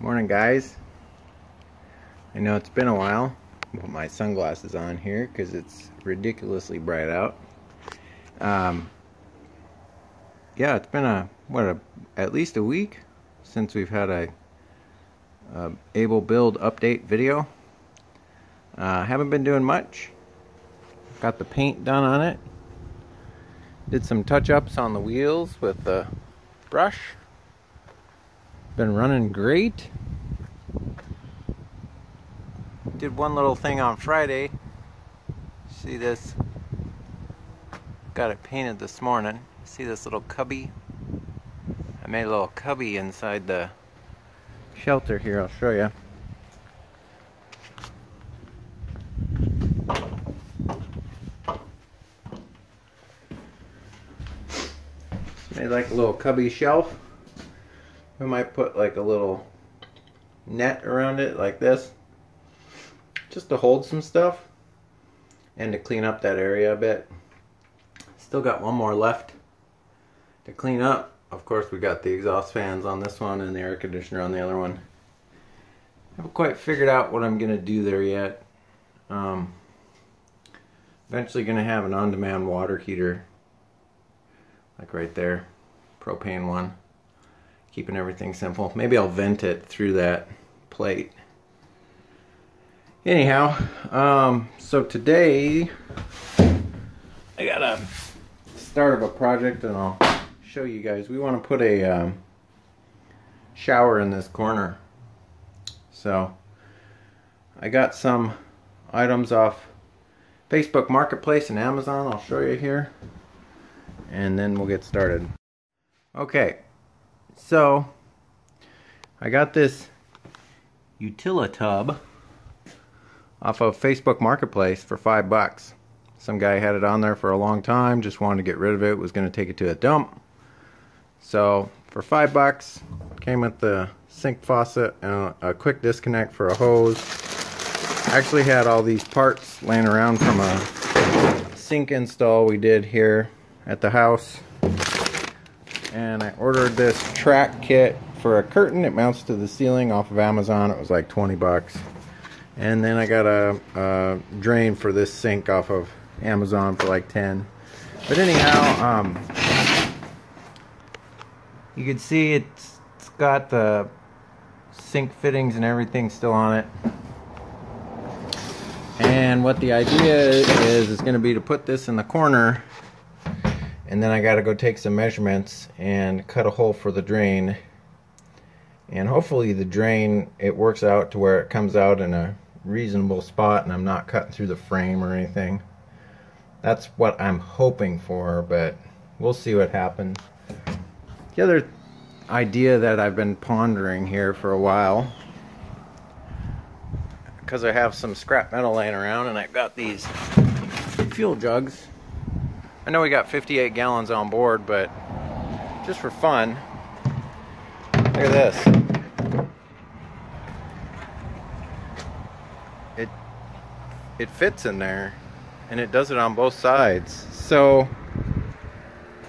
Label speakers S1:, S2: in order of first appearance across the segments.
S1: Morning guys. I know it's been a while. Put my sunglasses on here because it's ridiculously bright out. Um, yeah, it's been a what a at least a week since we've had a, a Abel build update video. Uh, haven't been doing much. Got the paint done on it. Did some touch-ups on the wheels with the brush. Been running great. Did one little thing on Friday. See this? Got it painted this morning. See this little cubby? I made a little cubby inside the shelter here. I'll show you. Made like a little cubby shelf. We might put like a little net around it like this. Just to hold some stuff. And to clean up that area a bit. Still got one more left to clean up. Of course we got the exhaust fans on this one and the air conditioner on the other one. I haven't quite figured out what I'm going to do there yet. Um, eventually going to have an on-demand water heater like right there propane one keeping everything simple. Maybe I'll vent it through that plate. Anyhow um, so today I got a start of a project and I'll show you guys. We want to put a um, shower in this corner. So I got some items off Facebook Marketplace and Amazon I'll show you here and then we'll get started. Okay, so I got this Utilitub off of Facebook Marketplace for five bucks. Some guy had it on there for a long time, just wanted to get rid of it, was going to take it to a dump. So for five bucks, came with the sink faucet and a quick disconnect for a hose. Actually had all these parts laying around from a sink install we did here at the house and I ordered this track kit for a curtain. It mounts to the ceiling off of Amazon. It was like 20 bucks. And then I got a, a drain for this sink off of Amazon for like 10 but anyhow um, you can see it's, it's got the sink fittings and everything still on it. And what the idea is is going to be to put this in the corner and then I got to go take some measurements and cut a hole for the drain. And hopefully the drain it works out to where it comes out in a reasonable spot and I'm not cutting through the frame or anything. That's what I'm hoping for but we'll see what happens. The other idea that I've been pondering here for a while because I have some scrap metal laying around and I've got these fuel jugs I know we got 58 gallons on board, but just for fun, look at this. It it fits in there, and it does it on both sides. So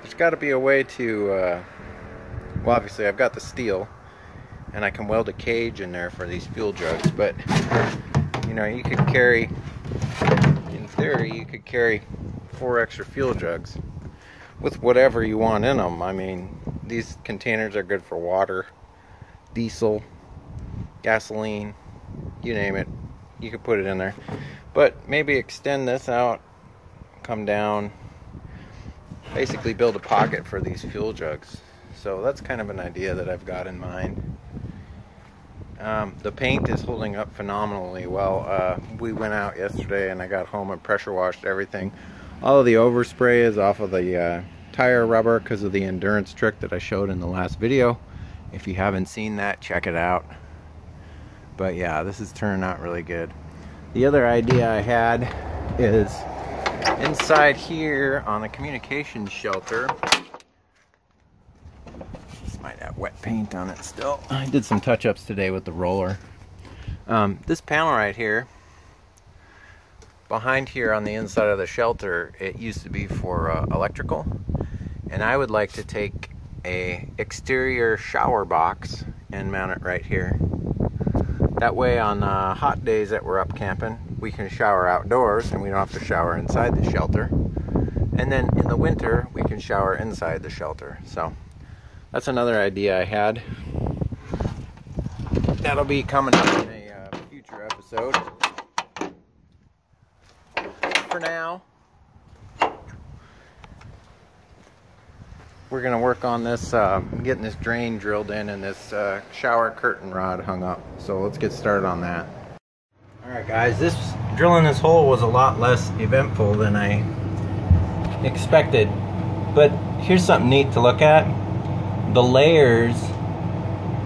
S1: there's got to be a way to. Uh, well, obviously I've got the steel, and I can weld a cage in there for these fuel jugs. But you know, you could carry. In theory, you could carry four extra fuel jugs with whatever you want in them. I mean, these containers are good for water, diesel, gasoline, you name it. You could put it in there. But maybe extend this out, come down, basically build a pocket for these fuel jugs. So that's kind of an idea that I've got in mind. Um, the paint is holding up phenomenally well. Uh, we went out yesterday and I got home and pressure washed everything all of the overspray is off of the uh, tire rubber because of the endurance trick that I showed in the last video. If you haven't seen that, check it out. But yeah, this is turning out really good. The other idea I had is inside here on the communication shelter. This might have wet paint on it still. I did some touch-ups today with the roller. Um, this panel right here behind here on the inside of the shelter, it used to be for uh, electrical. And I would like to take a exterior shower box and mount it right here. That way on uh, hot days that we're up camping, we can shower outdoors and we don't have to shower inside the shelter. And then in the winter, we can shower inside the shelter. So that's another idea I had. That'll be coming up in a uh, future episode. For now, we're going to work on this, uh, getting this drain drilled in and this uh, shower curtain rod hung up. So let's get started on that. Alright guys, this drilling this hole was a lot less eventful than I expected. But here's something neat to look at. The layers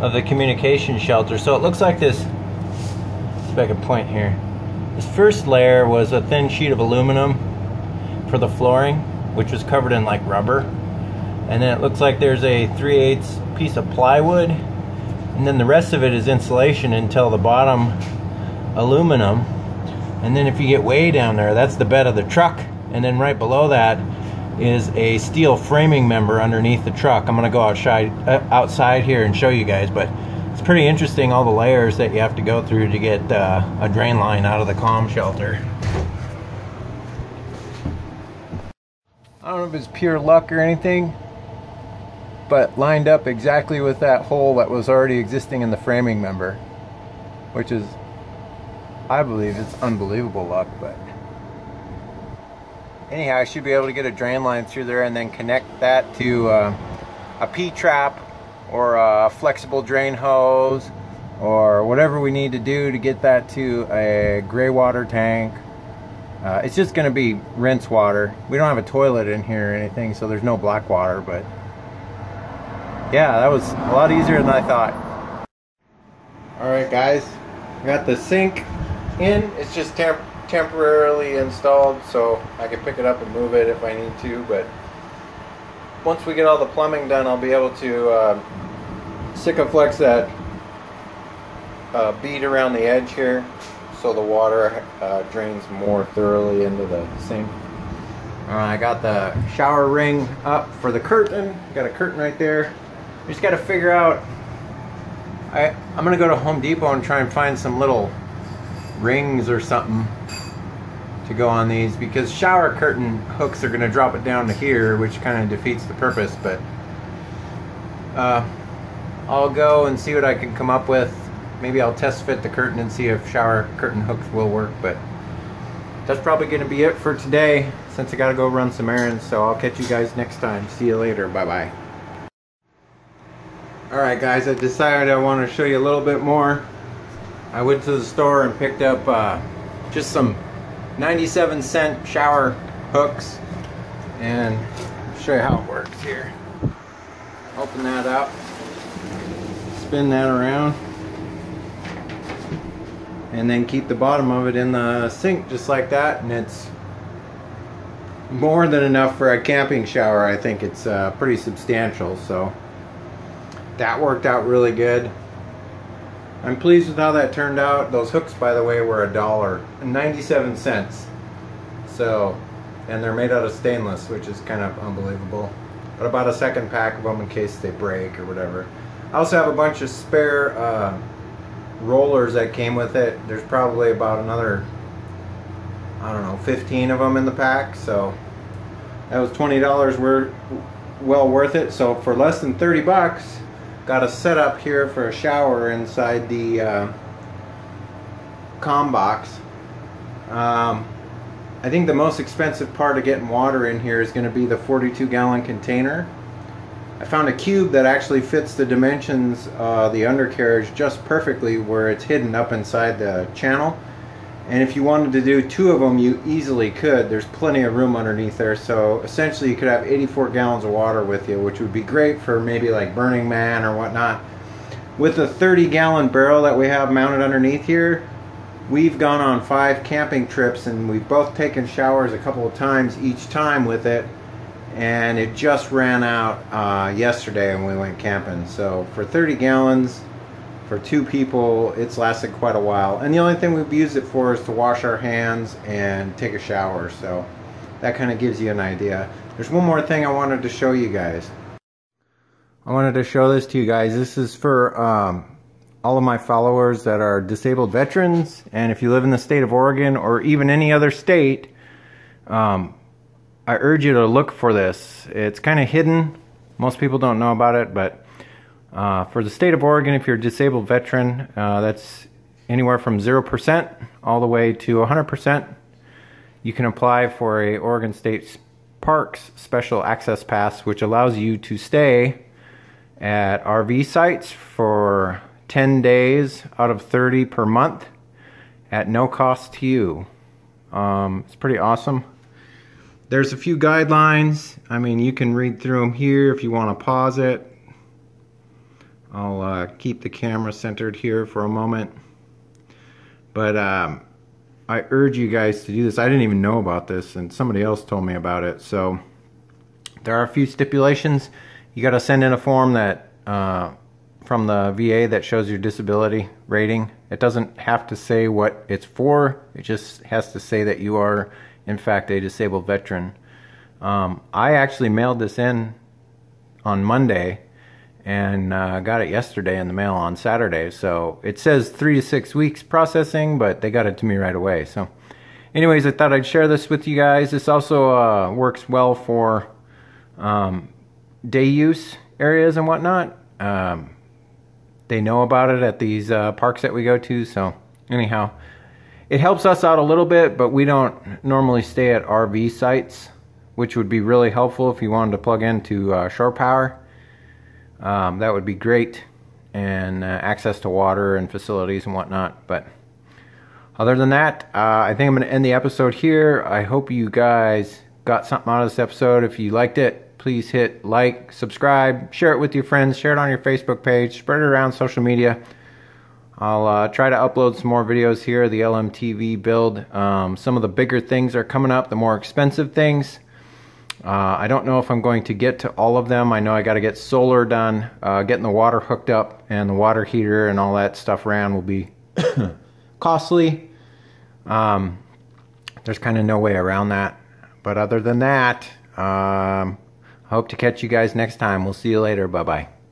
S1: of the communication shelter. So it looks like this, if I can point here. This first layer was a thin sheet of aluminum for the flooring, which was covered in like rubber. And then it looks like there's a 3 8 piece of plywood. And then the rest of it is insulation until the bottom aluminum. And then if you get way down there that's the bed of the truck. And then right below that is a steel framing member underneath the truck. I'm gonna go outside uh, outside here and show you guys but it's pretty interesting all the layers that you have to go through to get uh, a drain line out of the comm shelter. I don't know if it's pure luck or anything but lined up exactly with that hole that was already existing in the framing member which is I believe it's unbelievable luck but anyhow I should be able to get a drain line through there and then connect that to uh, a P-trap or a flexible drain hose or whatever we need to do to get that to a gray water tank uh, it's just going to be rinse water we don't have a toilet in here or anything so there's no black water but yeah, that was a lot easier than I thought. Alright guys, got the sink in. It's just temp temporarily installed so I can pick it up and move it if I need to, but once we get all the plumbing done, I'll be able to uh, Sikaflex that uh, bead around the edge here so the water uh, drains more thoroughly into the sink. I got the shower ring up for the curtain. Got a curtain right there. Just got to figure out. I I'm gonna go to Home Depot and try and find some little rings or something to go on these because shower curtain hooks are gonna drop it down to here, which kind of defeats the purpose. But uh, I'll go and see what I can come up with. Maybe I'll test fit the curtain and see if shower curtain hooks will work. But that's probably going to be it for today since I got to go run some errands. So I'll catch you guys next time. See you later. Bye bye. Alright guys, I decided I want to show you a little bit more. I went to the store and picked up uh, just some 97 cent shower hooks and show you how it works here. Open that up, spin that around, and then keep the bottom of it in the sink just like that and it's more than enough for a camping shower. I think it's uh, pretty substantial so that worked out really good. I'm pleased with how that turned out. Those hooks, by the way, were a dollar, 97 cents. So, and they're made out of stainless, which is kind of unbelievable. But about a second pack of them in case they break or whatever. I also have a bunch of spare uh, rollers that came with it. There's probably about another, I don't know, 15 of them in the pack. So that was $20 worth, well worth it. So for less than 30 bucks, got a setup here for a shower inside the uh, box. Um, I think the most expensive part of getting water in here is going to be the 42 gallon container. I found a cube that actually fits the dimensions of the undercarriage just perfectly where it's hidden up inside the channel. And if you wanted to do two of them you easily could. There's plenty of room underneath there. So essentially you could have 84 gallons of water with you which would be great for maybe like Burning Man or whatnot. With the 30 gallon barrel that we have mounted underneath here we've gone on five camping trips and we've both taken showers a couple of times each time with it and it just ran out uh, yesterday when we went camping so for 30 gallons for two people, it's lasted quite a while. And the only thing we've used it for is to wash our hands and take a shower. So that kind of gives you an idea. There's one more thing I wanted to show you guys. I wanted to show this to you guys. This is for um, all of my followers that are disabled veterans. And if you live in the state of Oregon or even any other state, um, I urge you to look for this. It's kind of hidden. Most people don't know about it, but uh, for the state of Oregon, if you're a disabled veteran, uh, that's anywhere from 0% all the way to 100%. You can apply for a Oregon State Parks Special Access Pass, which allows you to stay at RV sites for 10 days out of 30 per month at no cost to you. Um, it's pretty awesome. There's a few guidelines. I mean, you can read through them here if you want to pause it. I'll uh, keep the camera centered here for a moment. But um, I urge you guys to do this. I didn't even know about this, and somebody else told me about it. So there are a few stipulations. You got to send in a form that uh, from the VA that shows your disability rating. It doesn't have to say what it's for. It just has to say that you are, in fact, a disabled veteran. Um, I actually mailed this in on Monday and uh, got it yesterday in the mail on Saturday. So it says three to six weeks processing, but they got it to me right away. So, anyways, I thought I'd share this with you guys. This also uh, works well for um, day use areas and whatnot. Um, they know about it at these uh, parks that we go to. So, anyhow, it helps us out a little bit, but we don't normally stay at RV sites, which would be really helpful if you wanted to plug into uh, shore power um, that would be great and uh, access to water and facilities and whatnot. But other than that, uh, I think I'm going to end the episode here. I hope you guys got something out of this episode. If you liked it, please hit like, subscribe, share it with your friends, share it on your Facebook page, spread it around social media. I'll uh, try to upload some more videos here, the LMTV build. Um, some of the bigger things are coming up, the more expensive things. Uh, I don't know if I'm going to get to all of them. I know I got to get solar done, uh, getting the water hooked up, and the water heater and all that stuff ran will be costly. Um, there's kind of no way around that. But other than that, um, hope to catch you guys next time. We'll see you later. Bye bye.